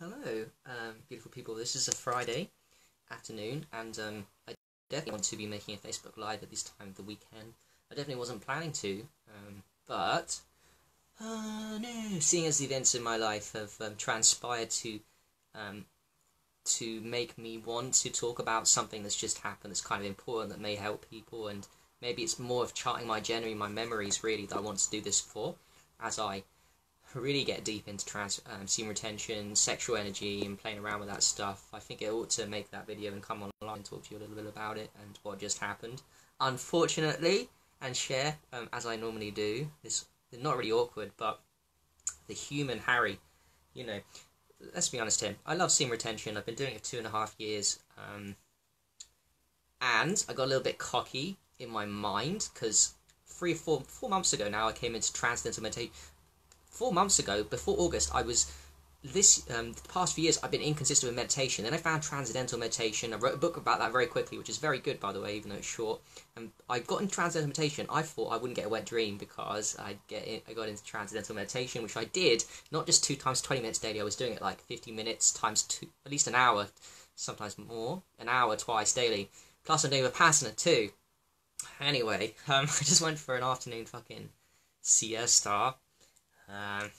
hello, um, beautiful people. This is a Friday afternoon, and um, I definitely want to be making a Facebook Live at this time of the weekend. I definitely wasn't planning to, um, but uh, no. Seeing as the events in my life have um, transpired to um, to make me want to talk about something that's just happened that's kind of important that may help people, and maybe it's more of charting my journey, my memories really that I want to do this for, as I really get deep into trans um, semen retention, sexual energy, and playing around with that stuff, I think it ought to make that video and come online and talk to you a little bit about it and what just happened. Unfortunately, and share um, as I normally do. This not really awkward, but the human Harry, you know. Let's be honest, Tim. I love semen retention. I've been doing it for two and a half years, um, and I got a little bit cocky in my mind because three or four four months ago now I came into transcendental meditation four months ago, before August, I was this um, the past few years I've been inconsistent with meditation. Then I found transcendental meditation. I wrote a book about that very quickly, which is very good, by the way, even though it's short. And I got into transcendental meditation. I thought I wouldn't get a wet dream because I get in, I got into transcendental meditation, which I did not just two times twenty minutes daily. I was doing it like fifty minutes times two, at least an hour, sometimes more, an hour twice daily. Plus I'm doing vipassana too. Anyway, um, I just went for an afternoon fucking siesta um,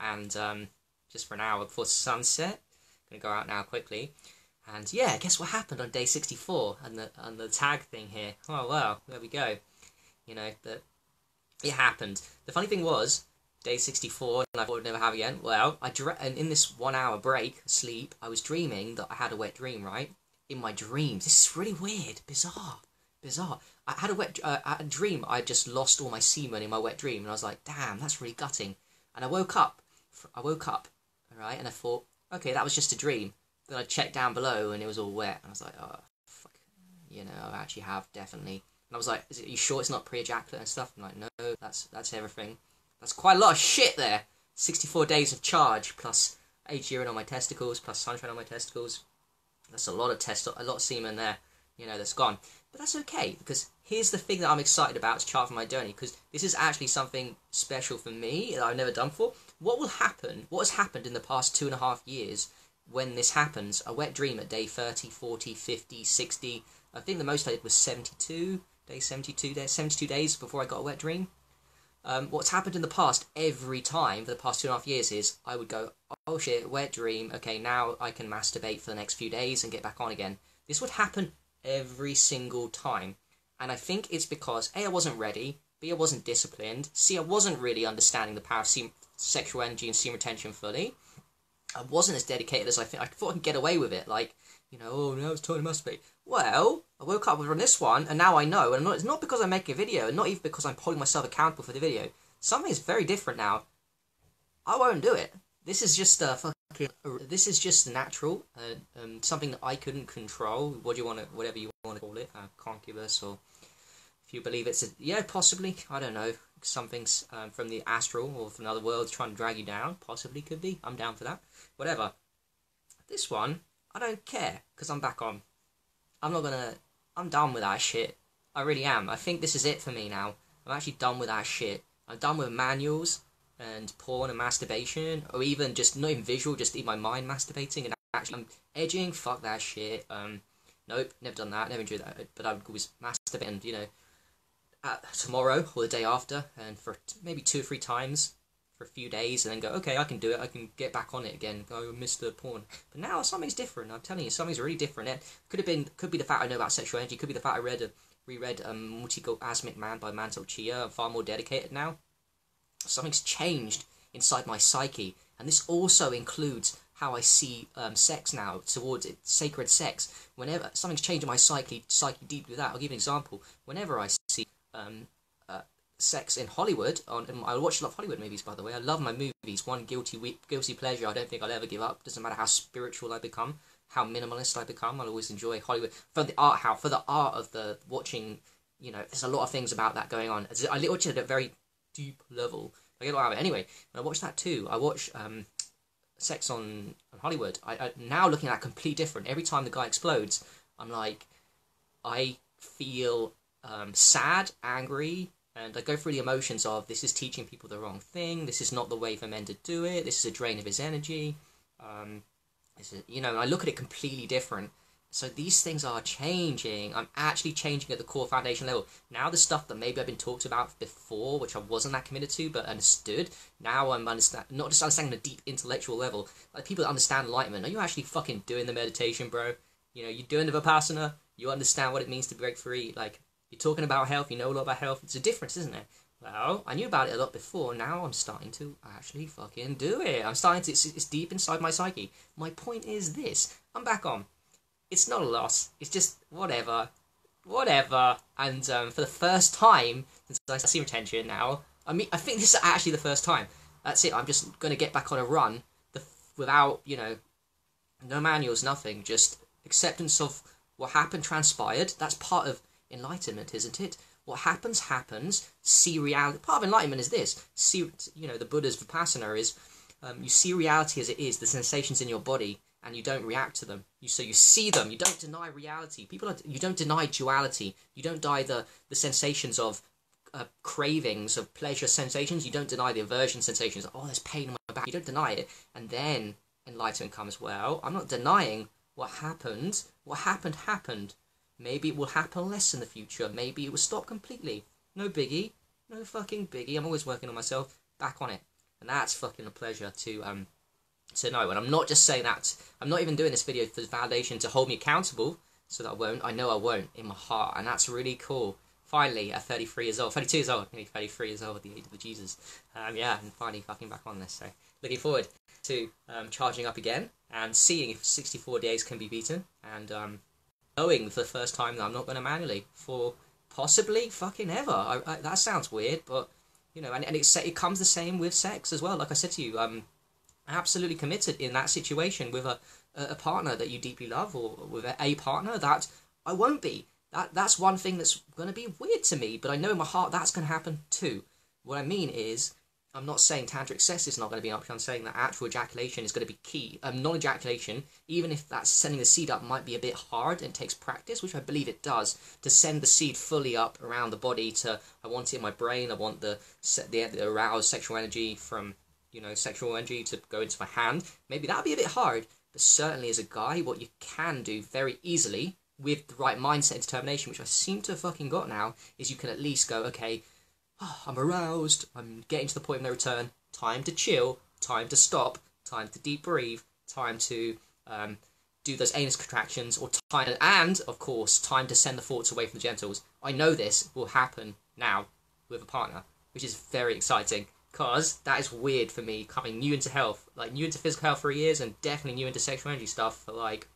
and um, just for an hour before sunset. Gonna go out now quickly. And yeah, guess what happened on day 64 and the and the tag thing here. Oh well, there we go. You know, that it happened. The funny thing was, day 64, and I thought I would never have again. Well, I dre- and in this one hour break, sleep, I was dreaming that I had a wet dream, right? In my dreams. This is really weird, bizarre, bizarre. I had a wet uh, a dream. I just lost all my semen in my wet dream, and I was like, "Damn, that's really gutting." And I woke up. I woke up, all right, and I thought, "Okay, that was just a dream." Then I checked down below, and it was all wet, and I was like, "Oh, fuck," you know, I actually have definitely. And I was like, "Is it, you sure it's not pre-ejaculate and stuff?" I'm like, "No, that's that's everything. That's quite a lot of shit there. Sixty-four days of charge plus age urine on my testicles plus sunshine on my testicles. That's a lot of test, a lot of semen there. You know, that's gone. But that's okay because here's the thing that I'm excited about to chart for my journey because this is actually something special for me that I've never done before. What will happen, what has happened in the past two and a half years when this happens? A wet dream at day 30, 40, 50, 60. I think the most I did was 72, day 72, days, 72 days before I got a wet dream. Um, what's happened in the past every time for the past two and a half years is I would go, oh shit, wet dream, okay, now I can masturbate for the next few days and get back on again. This would happen every single time. And I think it's because A, I wasn't ready, B, I wasn't disciplined, C, I wasn't really understanding the power of sexual energy and semen retention fully. I wasn't as dedicated as I think. I thought I could get away with it. Like, you know, oh, now it's time to masturbate. Well, I woke up from this one, and now I know. And it's not because I make a video, and not even because I'm holding myself accountable for the video. Something is very different now. I won't do it. This is just a. This is just natural. Uh, um, something that I couldn't control. What do you want to, whatever you want to call it, uh, concubus, or if you believe it's a, yeah, possibly. I don't know. Something's um, from the astral or from another world trying to drag you down. Possibly could be. I'm down for that. Whatever. This one, I don't care because I'm back on. I'm not gonna. I'm done with that shit. I really am. I think this is it for me now. I'm actually done with that shit. I'm done with manuals and porn and masturbation, or even just not even visual, just in my mind masturbating and actually I'm edging. Fuck that shit. Um, nope, never done that. Never enjoyed that. But I would always masturbate, and you know, tomorrow or the day after, and for maybe two or three times for a few days, and then go, okay, I can do it. I can get back on it again. Go, Mr. Porn. But now something's different. I'm telling you, something's really different. It could have been, could be the fact I know about sexual energy. Could be the fact I read a reread um, Multi-Orgasmic Man by Mantak Chia. I'm far more dedicated now something's changed inside my psyche, and this also includes how I see um, sex now towards it, sacred sex. Whenever something's changed in my psyche, psyche deep with that. I'll give an example. Whenever I see um, uh, sex in Hollywood, on I watch a lot of Hollywood movies, by the way. I love my movies. One guilty guilty pleasure. I don't think I'll ever give up. Doesn't matter how spiritual I become, how minimalist I become. I'll always enjoy Hollywood for the art. How for the art of the watching. You know, there's a lot of things about that going on. I watch it at a very deep level. I get a lot out of it. Anyway, I watched that too. I watch um, Sex on, on Hollywood. I, I now looking at that completely different. Every time the guy explodes, I'm like, I feel um, sad, angry, and I go through the emotions of this is teaching people the wrong thing. This is not the way for men to do it. This is a drain of his energy. Um, you know, I look at it completely different. So these things are changing. I'm actually changing at the core foundation level. Now the stuff that maybe I've been talked about before, which I wasn't that committed to, but understood. Now I'm understand not just understanding the deep intellectual level. Like people that understand enlightenment. Are you actually fucking doing the meditation, bro? You know, you're doing the vipassana. You understand what it means to break free. Like you're talking about health. You know a lot about health. It's a difference, isn't it? Well, I knew about it a lot before. Now I'm starting to actually fucking do it. I'm starting to. It's, it's deep inside my psyche. My point is this. I'm back on it's not a loss. It's just whatever, whatever. And um, for the first time since I see retention now, I mean, I think this is actually the first time. That's it. I'm just going to get back on a run, the, without you know, no manuals, nothing. Just acceptance of what happened, transpired. That's part of enlightenment, isn't it? What happens, happens. See reality. Part of enlightenment is this. See, you know, the Buddha's vipassana is um, you see reality as it is, the sensations in your body, and you don't react to them. You so you see them. You don't deny reality. People are, you don't deny duality. You don't deny the the sensations of uh, cravings of pleasure sensations. You don't deny the aversion sensations. Oh, there's pain in my back. You don't deny it, and then enlightenment comes. Well, I'm not denying what happened. What happened happened. Maybe it will happen less in the future. Maybe it will stop completely. No biggie. No fucking biggie. I'm always working on myself. Back on it, and that's fucking a pleasure to um to know. And I'm not just saying that, I'm not even doing this video for validation to hold me accountable, so that I won't. I know I won't in my heart, and that's really cool. Finally, at 33 years old, 32 years old, nearly 33 years old, the age of the Jesus. Um, yeah, and finally fucking back on this. So, looking forward to um, charging up again and seeing if 64 days can be beaten, and um, knowing for the first time that I'm not going to manually for possibly fucking ever. I, I, that sounds weird, but you know, and, and it, it comes the same with sex as well. Like I said to you, um, absolutely committed in that situation with a, a partner that you deeply love or with a partner that I won't be. That that's one thing that's going to be weird to me, but I know in my heart that's going to happen too. What I mean is, I'm not saying tantric sex is not going to be an option. I'm saying that actual ejaculation is going to be key. Um, non-ejaculation, even if that's sending the seed up, might be a bit hard and takes practice, which I believe it does, to send the seed fully up around the body. To I want it in my brain. I want the the, the aroused sexual energy from you know, sexual energy to go into my hand, maybe that'd be a bit hard. But certainly as a guy, what you can do very easily with the right mindset and determination, which I seem to have fucking got now, is you can at least go, okay, oh, I'm aroused, I'm getting to the point of no return, time to chill, time to stop, time to deep breathe, time to um, do those anus contractions, or time, and of course, time to send the thoughts away from the genitals. I know this will happen now with a partner, which is very exciting because that is weird for me coming new into health, like new into physical health for years, and definitely new into sexual energy stuff. For like,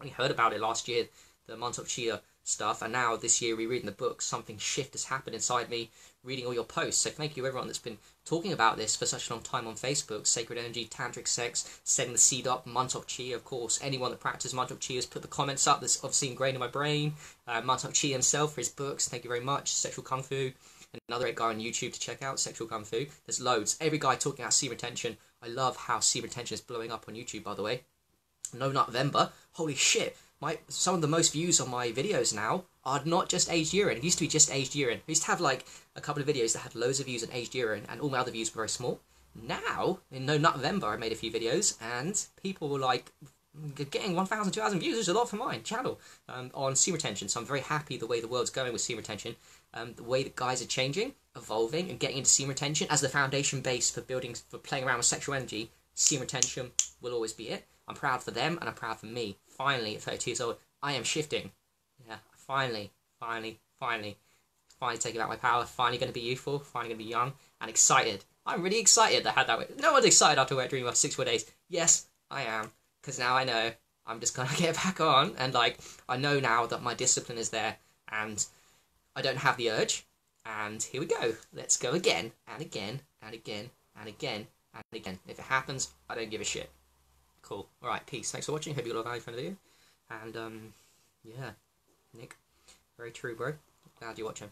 I heard about it last year, the Mantak Chia stuff, and now this year we read in the book something shift has happened inside me. Reading all your posts, so thank you everyone that's been talking about this for such a long time on Facebook. Sacred energy, tantric sex, setting the seed up, Mantak Chia, of course. Anyone that practices Mantak Chia has put the comments up. That's obviously ingrained in my brain. Uh, Mantak Chia himself for his books. Thank you very much. Sexual Kung Fu another great guy on YouTube to check out, Sexual Kung Fu. There's loads. Every guy talking about seed retention. I love how seed retention is blowing up on YouTube, by the way. No November. Holy shit. My some of the most views on my videos now are not just aged urine. It used to be just aged urine. I used to have like a couple of videos that had loads of views on aged urine, and all my other views were very small. Now, in No November, I made a few videos, and people were like getting 1,000, 2,000 views, is a lot for my channel, um, on seed retention. So I'm very happy the way the world's going with seed retention um, the way that guys are changing, evolving, and getting into semen retention as the foundation base for building, for playing around with sexual energy, semen retention will always be it. I'm proud for them and I'm proud for me. Finally, at 32 years old, I am shifting. Yeah, finally, finally, finally, finally taking back my power, finally going to be youthful, finally going to be young and excited. I'm really excited that I had that. Way. No one's excited after Wet Dream after six more days. Yes, I am, because now I know I'm just gonna get back on, and like I know now that my discipline is there, and I don't have the urge. And here we go. Let's go again and again and again and again and again. If it happens, I don't give a shit. Cool. Alright, peace. Thanks for watching. Hope you got a value from the video. And, um, yeah. Nick. Very true, bro. Glad you're watching.